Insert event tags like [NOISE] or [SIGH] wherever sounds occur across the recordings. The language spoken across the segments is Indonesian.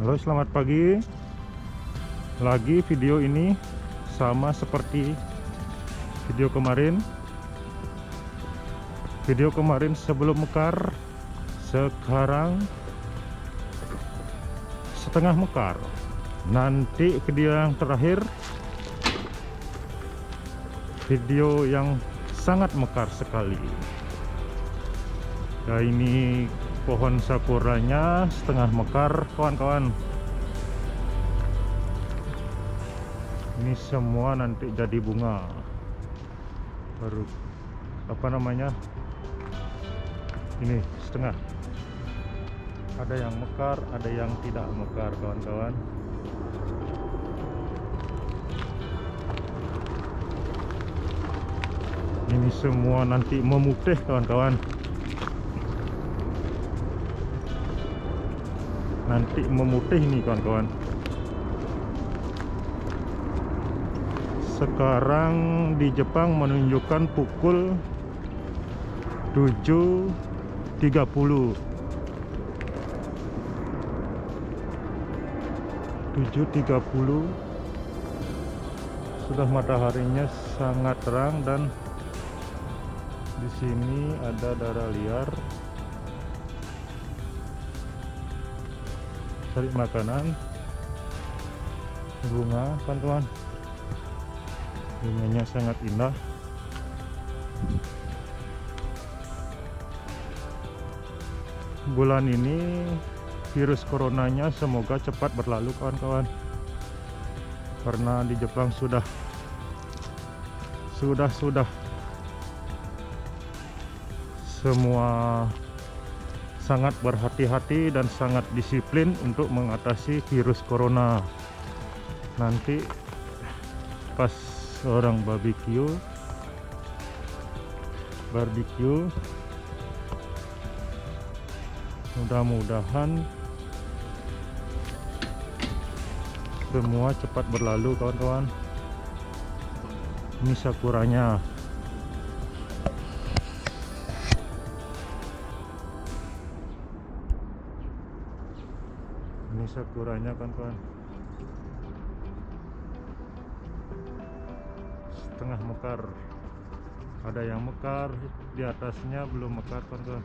Halo selamat pagi. Lagi video ini sama seperti video kemarin. Video kemarin sebelum mekar Sekarang setengah mekar. Nanti video yang terakhir Video yang sangat mekar sekali. Ya ini pohon sakuranya setengah mekar. Kawan-kawan ini semua nanti jadi bunga. Baru apa namanya? Ini setengah. Ada yang mekar ada yang tidak mekar kawan-kawan. Ini semua nanti memutih kawan-kawan nanti memutih nih kawan-kawan. Sekarang di Jepang menunjukkan pukul 7.30 7.30 sudah mataharinya sangat terang dan di sini ada darah liar cari makanan. Bunga teman-teman bunganya sangat indah. Bulan ini virus coronanya semoga cepat berlalu kawan-kawan. Karena di Jepang sudah sudah sudah. Semua sangat berhati-hati dan sangat disiplin untuk mengatasi virus corona. Nanti pas orang barbecue barbecue mudah-mudahan semua cepat berlalu kawan-kawan. Ini sakuranya sakuranya kan kawan setengah mekar. Ada yang mekar di atasnya belum mekar kan kawan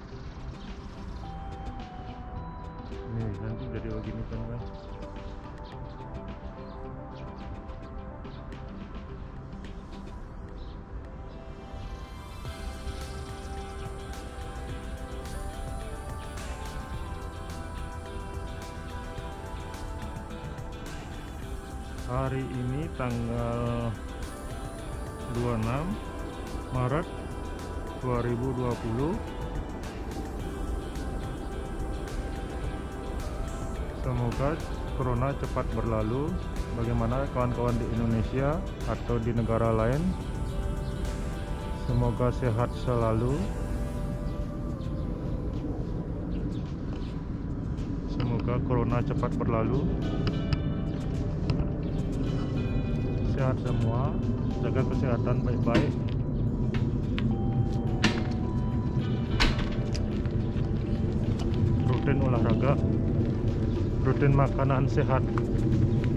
nih nanti jadi begini kan hari ini tanggal 26 Maret 2020 semoga corona cepat berlalu. Bagaimana kawan-kawan di Indonesia atau di negara lain? Semoga sehat selalu. Semoga corona cepat berlalu sehat semua jaga kesehatan baik-baik. Rutin olahraga rutin makanan sehat.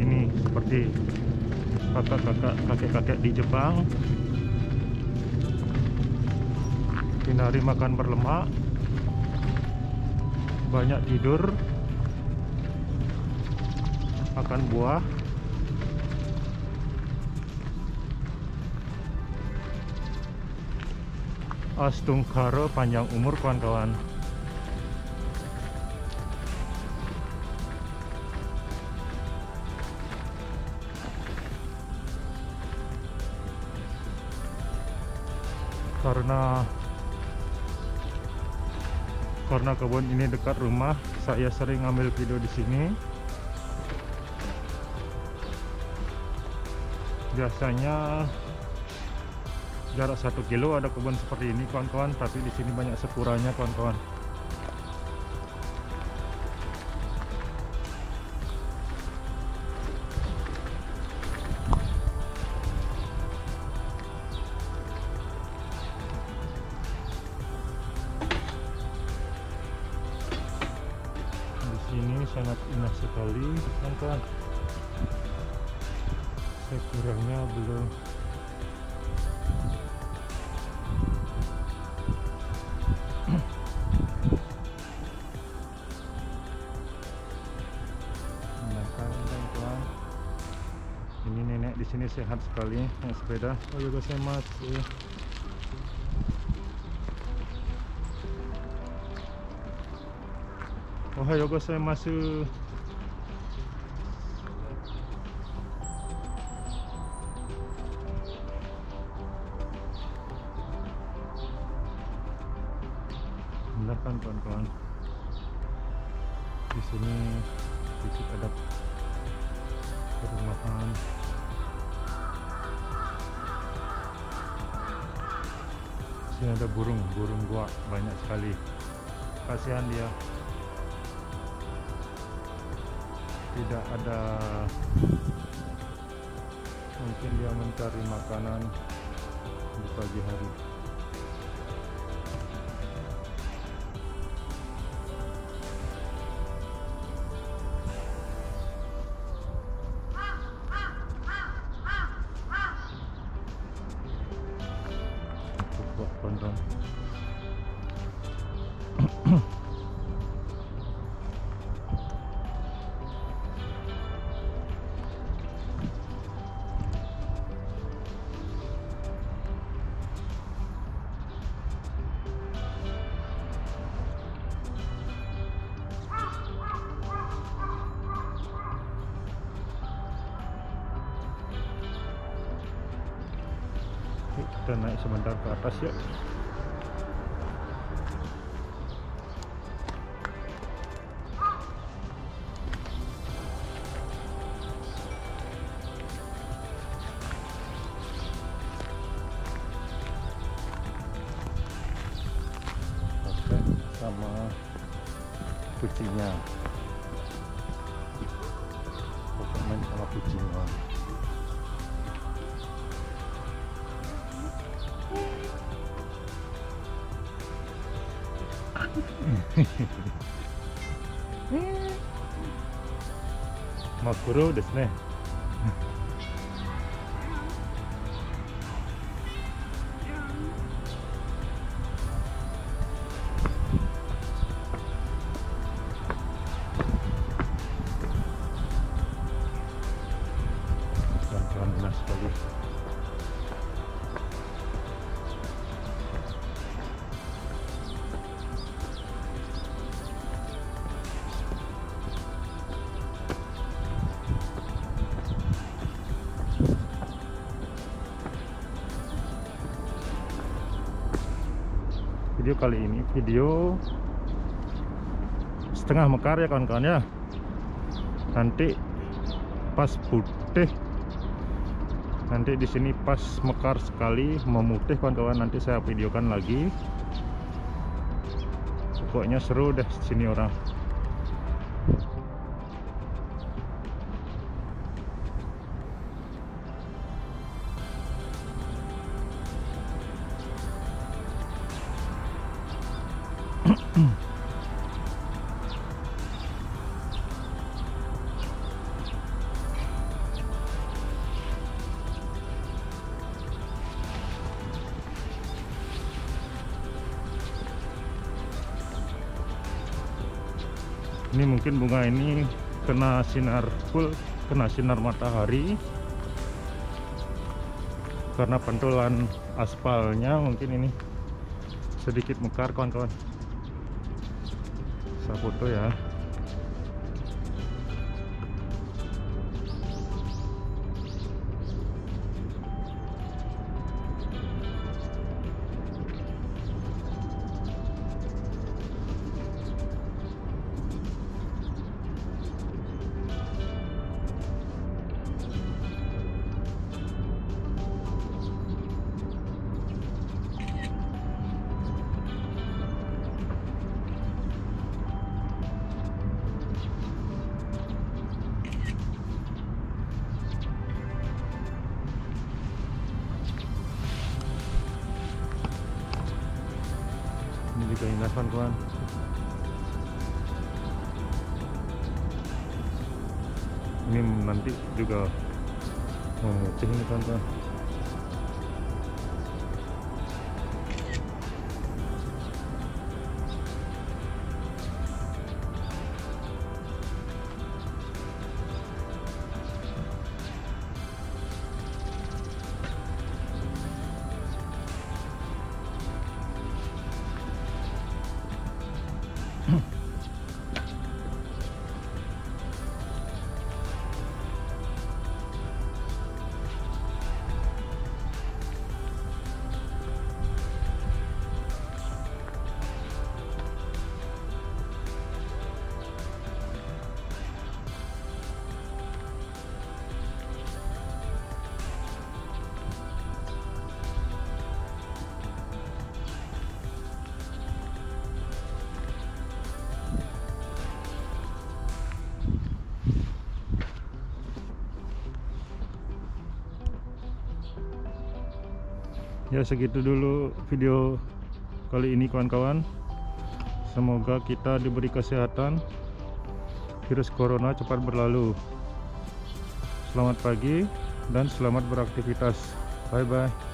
Ini seperti kakak-kakak kakek-kakek di Jepang. Hindari makan berlemak. Banyak tidur. Makan buah Astungkara panjang umur kawan-kawan karena karena kebun ini dekat rumah saya sering ngambil video di sini. Biasanya jarak satu kilo ada kebun seperti ini kawan-kawan. Tapi di sini banyak sekuranya kawan-kawan. Di sini sangat indah sekali kawan-kawan. Saya belum sini sehat sekali naik sepeda oh ya saya masih Ohayo gozaimasu. Silakan kawan-kawan. Di sini sedikit ada perumahan. Sini ada burung, burung gua banyak sekali. Kasihan dia. tidak ada mungkin dia mencari makanan di pagi hari 关灯 kita naik sebentar ke atas yuk Oke, sama kucingnya. Pokoknya sama kucingnya [LAUGHS] えー、まあこれをですね kali ini. Video. Setengah mekar ya kawan-kawan ya. Nanti pas putih. Nanti di sini pas mekar sekali memutih kawan-kawan. Nanti saya videokan lagi. Pokoknya seru deh sini orang ini mungkin bunga ini kena sinar full kena sinar matahari. Karena pentulan aspalnya mungkin ini sedikit mekar kawan-kawan foto ya Alhamdulillah kawan-kawan ini nanti juga memutih nih kawan-kawan. Hmm. Ya segitu dulu video kali ini kawan-kawan. Semoga kita diberi kesehatan. Virus corona cepat berlalu. Selamat pagi dan selamat beraktivitas. Bye bye